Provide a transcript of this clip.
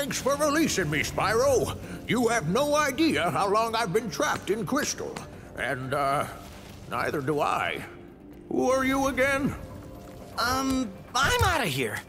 Thanks for releasing me, Spyro. You have no idea how long I've been trapped in Crystal. And, uh, neither do I. Who are you again? Um, I'm out of here.